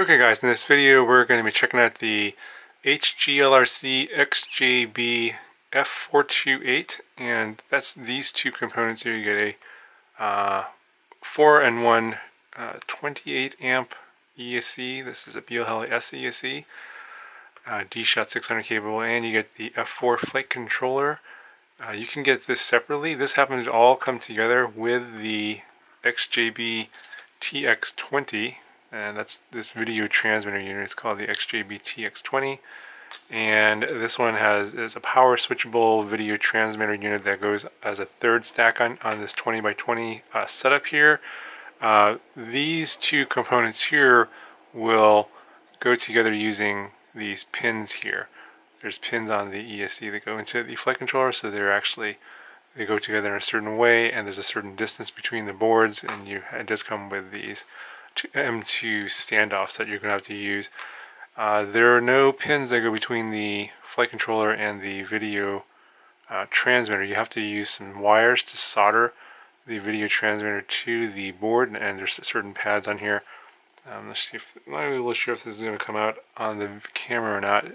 Okay guys, in this video we're going to be checking out the HGLRC XJB F428 and that's these two components here. You get a uh, 4 and 1 uh, 28 amp ESC, this is a BLHeli S ESC, uh, D-Shot 600 cable, and you get the F4 flight controller. Uh, you can get this separately. This happens to all come together with the XJB TX20 and that's this video transmitter unit. It's called the XJB TX20 and this one has is a power switchable video transmitter unit that goes as a third stack on, on this 20 by 20 uh, setup here. Uh, these two components here will go together using these pins here. There's pins on the ESC that go into the flight controller so they're actually they go together in a certain way and there's a certain distance between the boards and you it does come with these M2 standoffs that you're going to have to use. Uh, there are no pins that go between the flight controller and the video uh, transmitter. You have to use some wires to solder the video transmitter to the board and there's certain pads on here. Um, let's see if, I'm not really sure if this is going to come out on the camera or not.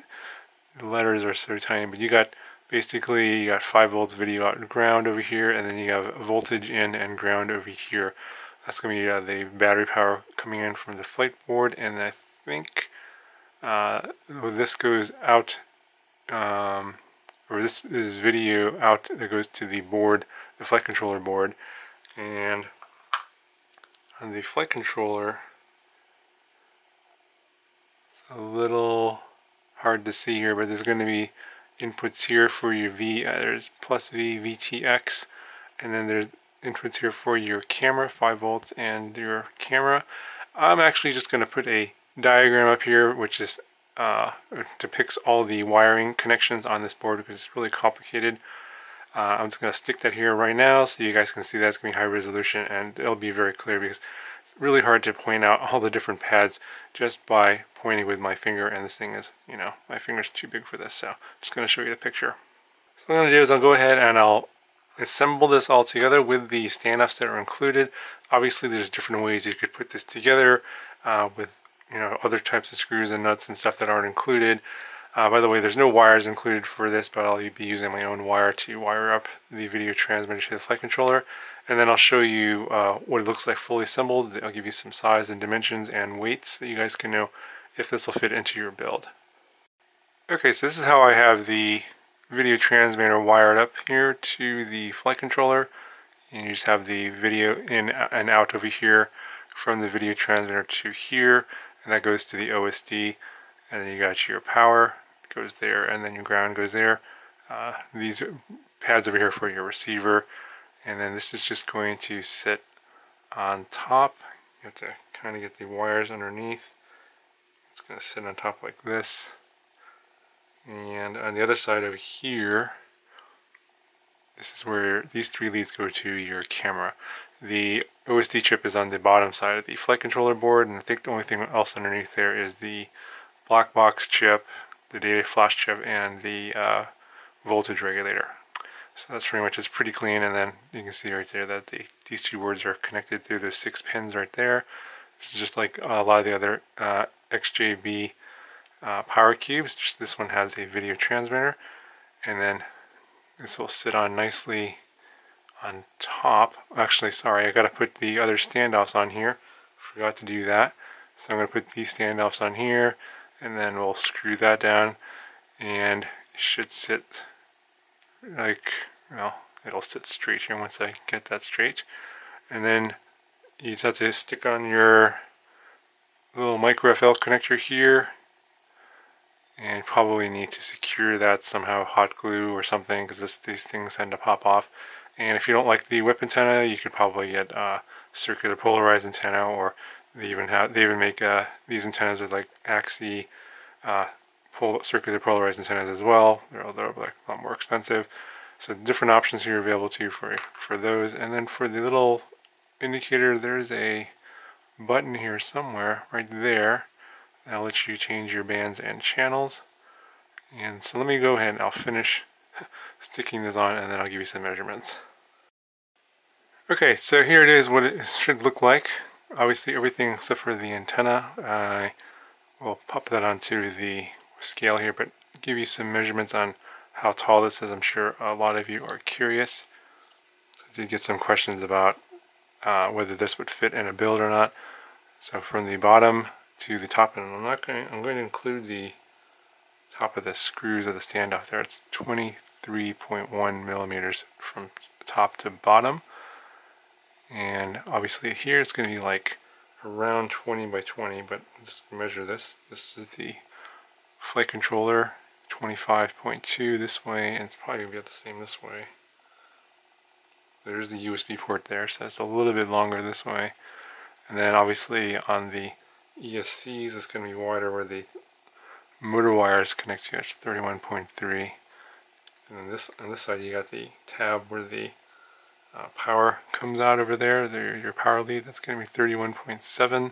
The letters are so tiny, but you got basically you got 5 volts video out and ground over here and then you have voltage in and ground over here. That's going to be uh, the battery power coming in from the flight board, and I think uh, this goes out, um, or this, this video out that goes to the board, the flight controller board, and on the flight controller, it's a little hard to see here, but there's going to be inputs here for your V, uh, there's plus V, VTX, and then there's inputs here for your camera, 5 volts and your camera. I'm actually just going to put a diagram up here which is uh, depicts all the wiring connections on this board because it's really complicated. Uh, I'm just going to stick that here right now so you guys can see that's going to be high resolution and it'll be very clear because it's really hard to point out all the different pads just by pointing with my finger and this thing is, you know, my finger's too big for this so I'm just going to show you the picture. So what I'm going to do is I'll go ahead and I'll assemble this all together with the standoffs that are included. Obviously there's different ways you could put this together uh, with you know other types of screws and nuts and stuff that aren't included. Uh, by the way, there's no wires included for this, but I'll be using my own wire to wire up the video transmitter to the flight controller. And then I'll show you uh, what it looks like fully assembled. I'll give you some size and dimensions and weights that you guys can know if this will fit into your build. Okay, so this is how I have the video transmitter wired up here to the flight controller. And you just have the video in and out over here from the video transmitter to here. And that goes to the OSD and then you got your power goes there and then your ground goes there. Uh, these pads over here for your receiver. And then this is just going to sit on top. You have to kind of get the wires underneath. It's going to sit on top like this and on the other side over here, this is where these three leads go to your camera. The OSD chip is on the bottom side of the flight controller board, and I think the only thing else underneath there is the black box chip, the data flash chip, and the uh, voltage regulator. So that's pretty much it's pretty clean, and then you can see right there that the, these two boards are connected through those six pins right there. This is just like a lot of the other uh, XJB uh, power cubes. Just this one has a video transmitter, and then this will sit on nicely on top. Actually, sorry, I got to put the other standoffs on here. Forgot to do that. So I'm to put these standoffs on here, and then we'll screw that down, and it should sit like, well, it'll sit straight here once I get that straight. And then you just have to stick on your little micro FL connector here and probably need to secure that somehow hot glue or something because these things tend to pop off. And if you don't like the whip antenna you could probably get a circular polarized antenna or they even have they even make uh, these antennas with like AXI uh, pol circular polarized antennas as well. They're, they're like a lot more expensive. So different options here available to you for for those. And then for the little indicator there's a button here somewhere right there I'll let you change your bands and channels. And so let me go ahead and I'll finish sticking this on and then I'll give you some measurements. Okay, so here it is what it should look like obviously everything except for the antenna. I will pop that onto the scale here, but give you some measurements on how tall this is. I'm sure a lot of you are curious. So I did get some questions about uh, whether this would fit in a build or not. So from the bottom to the top, and I'm not going. I'm going to include the top of the screws of the standoff there. It's 23.1 millimeters from top to bottom, and obviously here it's going to be like around 20 by 20. But let's measure this. This is the flight controller 25.2 this way, and it's probably going to be about the same this way. There's the USB port there, so it's a little bit longer this way. And then obviously on the ESCs, is going to be wider where the motor wires connect to. It's 31.3. And then this on this side, you got the tab where the uh, power comes out over there. The, your power lead, that's going to be 31.7. I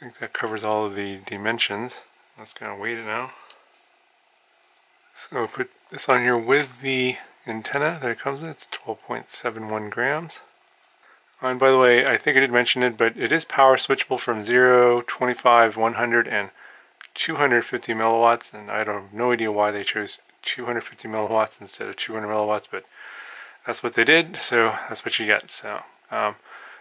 think that covers all of the dimensions. Let's kind of weight it now. So put this on here with the antenna that it comes in. It's 12.71 grams. And by the way, I think I did mention it, but it is power switchable from 0, 25, 100, and 250 milliwatts. And I don't have no idea why they chose 250 milliwatts instead of 200 milliwatts, but that's what they did, so that's what you get. So um,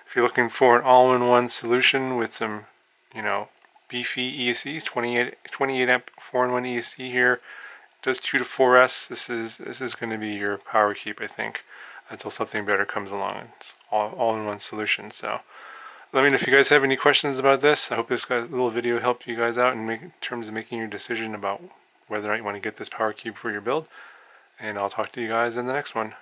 if you're looking for an all-in-one solution with some, you know, beefy ESCs, 28, 28 amp 4-in-1 ESC here, does 2 to 4S. This is this is going to be your power cube, I think, until something better comes along. It's all, all in one solution. So let me know if you guys have any questions about this. I hope this little video helped you guys out in, make, in terms of making your decision about whether or not you want to get this power cube for your build. And I'll talk to you guys in the next one.